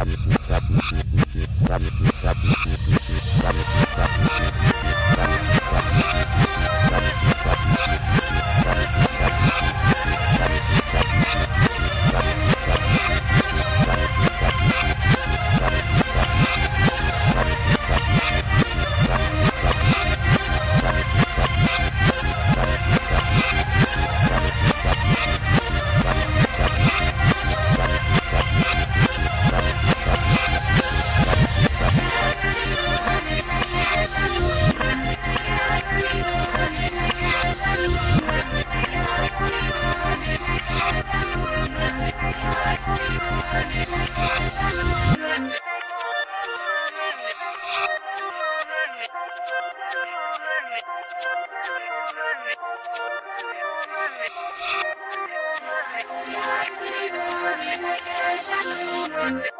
Adam. I'm